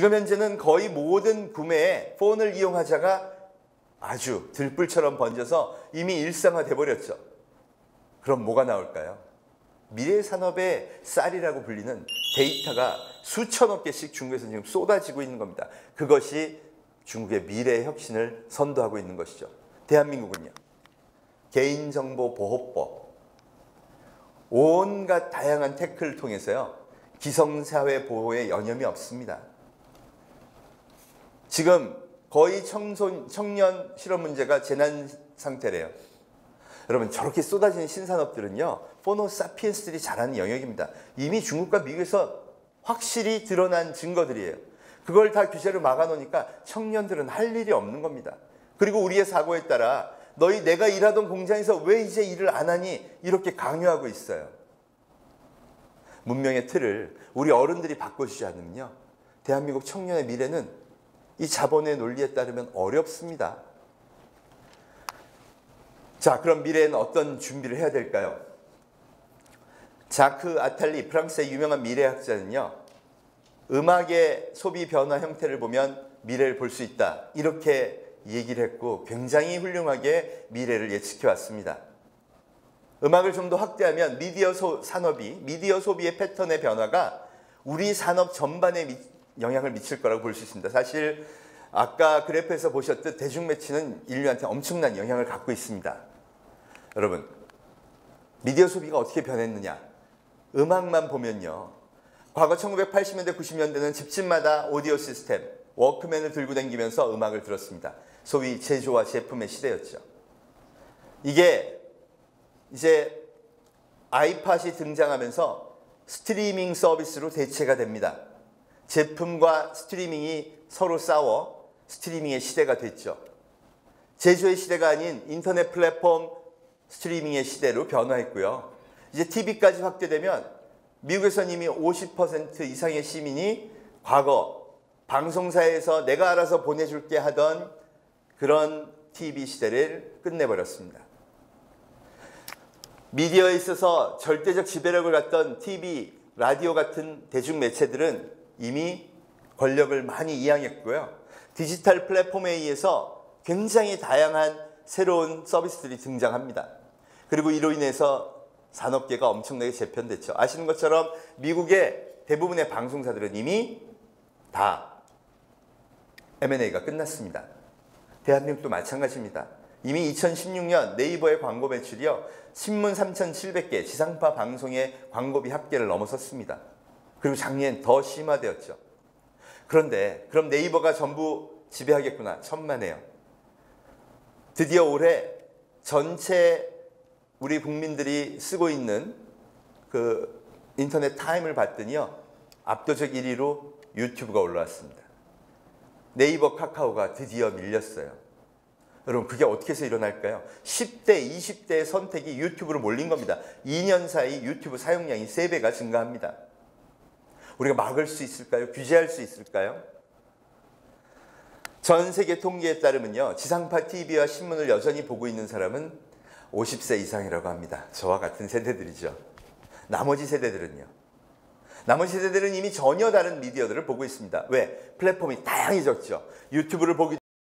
지금 현재는 거의 모든 구매에 폰을 이용하자가 아주 들불처럼 번져서 이미 일상화돼 버렸죠. 그럼 뭐가 나올까요? 미래 산업의 쌀이라고 불리는 데이터가 수천억 개씩 중국에서 지금 쏟아지고 있는 겁니다. 그것이 중국의 미래 혁신을 선도하고 있는 것이죠. 대한민국은요. 개인정보보호법 온갖 다양한 태클을 통해서요. 기성사회 보호에 여념이 없습니다. 지금 거의 청소, 청년 실업 문제가 재난 상태래요. 여러분 저렇게 쏟아지는 신산업들은요. 포노사피엔스들이 잘하는 영역입니다. 이미 중국과 미국에서 확실히 드러난 증거들이에요. 그걸 다 규제를 막아놓으니까 청년들은 할 일이 없는 겁니다. 그리고 우리의 사고에 따라 너희 내가 일하던 공장에서 왜 이제 일을 안 하니 이렇게 강요하고 있어요. 문명의 틀을 우리 어른들이 바꿔주지 않으면요. 대한민국 청년의 미래는 이 자본의 논리에 따르면 어렵습니다. 자, 그럼 미래에는 어떤 준비를 해야 될까요? 자크 아탈리, 프랑스의 유명한 미래학자는요, 음악의 소비 변화 형태를 보면 미래를 볼 수 있다. 이렇게 얘기를 했고, 굉장히 훌륭하게 미래를 예측해 왔습니다. 음악을 좀 더 확대하면 미디어 소, 산업이, 미디어 소비의 패턴의 변화가 우리 산업 전반에 미, 영향을 미칠 거라고 볼 수 있습니다. 사실 아까 그래프에서 보셨듯 대중 매체는 인류한테 엄청난 영향을 갖고 있습니다. 여러분, 미디어 소비가 어떻게 변했느냐? 음악만 보면요. 과거 1980년대, 90년대는 집집마다 오디오 시스템, 워크맨을 들고 다니면서 음악을 들었습니다. 소위 제조와 제품의 시대였죠. 이게 이제 아이팟이 등장하면서 스트리밍 서비스로 대체가 됩니다. 제품과 스트리밍이 서로 싸워 스트리밍의 시대가 됐죠. 제조의 시대가 아닌 인터넷 플랫폼 스트리밍의 시대로 변화했고요. 이제 TV까지 확대되면 미국에서는 이미 50% 이상의 시민이 과거 방송사에서 내가 알아서 보내줄게 하던 그런 TV 시대를 끝내버렸습니다. 미디어에 있어서 절대적 지배력을 갖던 TV, 라디오 같은 대중매체들은 이미 권력을 많이 이양했고요. 디지털 플랫폼에 의해서 굉장히 다양한 새로운 서비스들이 등장합니다. 그리고 이로 인해서 산업계가 엄청나게 재편됐죠. 아시는 것처럼 미국의 대부분의 방송사들은 이미 다 M&A가 끝났습니다. 대한민국도 마찬가지입니다. 이미 2016년 네이버의 광고 매출이요. 신문 3,700개, 지상파 방송의 광고비 합계를 넘어섰습니다. 그리고 작년 더 심화되었죠. 그런데 그럼 네이버가 전부 지배하겠구나. 천만에요. 드디어 올해 전체 우리 국민들이 쓰고 있는 그 인터넷 타임을 봤더니요. 압도적 1위로 유튜브가 올라왔습니다. 네이버 카카오가 드디어 밀렸어요. 여러분 그게 어떻게 해서 일어날까요? 10대, 20대의 선택이 유튜브로 몰린 겁니다. 2년 사이 유튜브 사용량이 3배가 증가합니다. 우리가 막을 수 있을까요? 규제할 수 있을까요? 전 세계 통계에 따르면요. 지상파 TV와 신문을 여전히 보고 있는 사람은 50세 이상이라고 합니다. 저와 같은 세대들이죠. 나머지 세대들은요. 나머지 세대들은 이미 전혀 다른 미디어들을 보고 있습니다. 왜? 플랫폼이 다양해졌죠. 유튜브를 보기